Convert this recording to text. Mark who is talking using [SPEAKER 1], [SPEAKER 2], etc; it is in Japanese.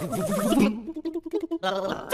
[SPEAKER 1] 本当だ。